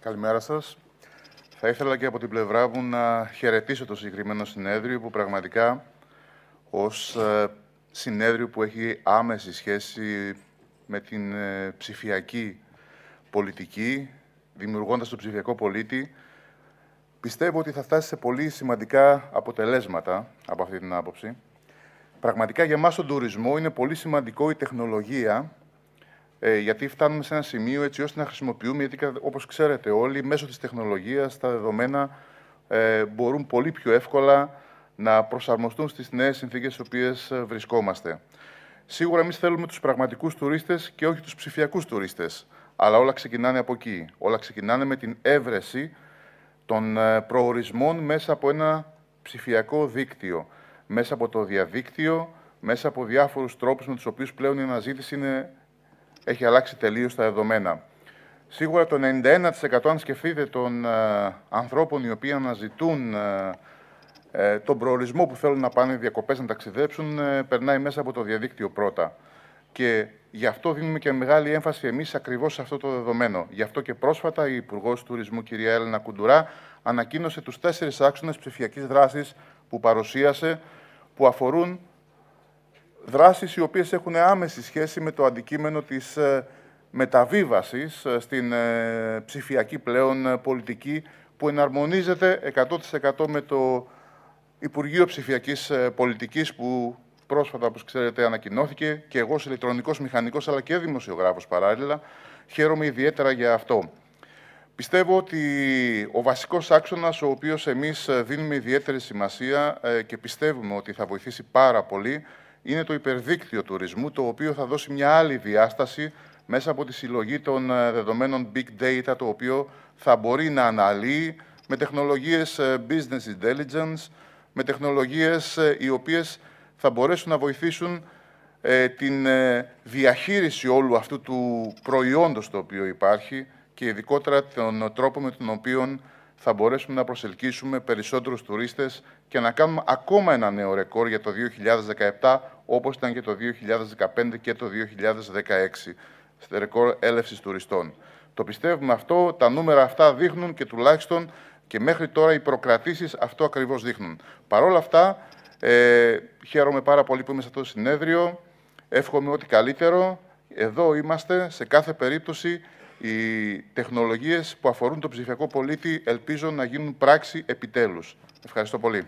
Καλημέρα σας. Θα ήθελα και από την πλευρά μου να χαιρετήσω το συγκεκριμένο συνέδριο που πραγματικά ως ε, συνέδριο που έχει άμεση σχέση με την ε, ψηφιακή πολιτική, δημιουργώντας τον ψηφιακό πολίτη, πιστεύω ότι θα φτάσει σε πολύ σημαντικά αποτελέσματα από αυτή την άποψη. Πραγματικά για μας τον τουρισμό είναι πολύ σημαντικό η τεχνολογία ε, γιατί φτάνουμε σε ένα σημείο έτσι ώστε να χρησιμοποιούμε, γιατί όπως ξέρετε όλοι, μέσω της τεχνολογίας τα δεδομένα ε, μπορούν πολύ πιο εύκολα να προσαρμοστούν στις νέες συνθήκες στις οποίες ε, βρισκόμαστε. Σίγουρα εμείς θέλουμε τους πραγματικούς τουρίστες και όχι τους ψηφιακούς τουρίστες, αλλά όλα ξεκινάνε από εκεί. Όλα ξεκινάνε με την έβρεση των ε, προορισμών μέσα από ένα ψηφιακό δίκτυο, μέσα από το διαδίκτυο, μέσα από διάφορους τρόπους με τους οποίους πλέον η αναζήτηση είναι έχει αλλάξει τελείως τα δεδομένα. Σίγουρα το 91% αν σκεφτείτε των ε, ανθρώπων οι οποίοι αναζητούν ε, ε, τον προορισμό που θέλουν να πάνε διακοπές να ταξιδέψουν περνάει μέσα από το διαδίκτυο πρώτα. Και γι' αυτό δίνουμε και μεγάλη έμφαση εμείς ακριβώς σε αυτό το δεδομένο. Γι' αυτό και πρόσφατα η Υπουργός Τουρισμού κυρία Έλενα Κουντουρά ανακοίνωσε τους τέσσερις άξονες ψηφιακής δράσης που παρουσίασε που αφορούν δράσεις οι οποίες έχουν άμεση σχέση με το αντικείμενο της ε, μεταβίβασης ε, στην ε, ψηφιακή πλέον πολιτική που εναρμονίζεται 100% με το Υπουργείο Ψηφιακής Πολιτικής που πρόσφατα, όπως ξέρετε, ανακοινώθηκε και εγώ ως ηλεκτρονικός μηχανικός αλλά και δημοσιογράφος παράλληλα χαίρομαι ιδιαίτερα για αυτό. Πιστεύω ότι ο βασικός άξονας, ο οποίος εμείς δίνουμε ιδιαίτερη σημασία και πιστεύουμε ότι θα βοηθήσει πάρα πολύ, είναι το υπερδίκτυο τουρισμού, το οποίο θα δώσει μια άλλη διάσταση μέσα από τη συλλογή των ε, δεδομένων big data, το οποίο θα μπορεί να αναλύει με τεχνολογίες ε, business intelligence, με τεχνολογίες ε, οι οποίες θα μπορέσουν να βοηθήσουν την διαχείριση όλου αυτού του προϊόντος το οποίο υπάρχει και ειδικότερα τον τρόπο με τον οποίο θα μπορέσουμε να προσελκύσουμε περισσότερους τουρίστες και να κάνουμε ακόμα ένα νέο ρεκόρ για το 2017, όπως ήταν και το 2015 και το 2016, στο ρεκόρ έλευσης τουριστών. Το πιστεύουμε αυτό, τα νούμερα αυτά δείχνουν και τουλάχιστον και μέχρι τώρα οι προκρατήσεις αυτό ακριβώς δείχνουν. Παρ' όλα αυτά, ε, χαίρομαι πάρα πολύ που είμαι σε αυτό το συνέδριο, εύχομαι ό,τι καλύτερο. Εδώ είμαστε, σε κάθε περίπτωση, οι τεχνολογίες που αφορούν τον ψηφιακό πολίτη ελπίζω να γίνουν πράξη επιτέλους. Ευχαριστώ πολύ.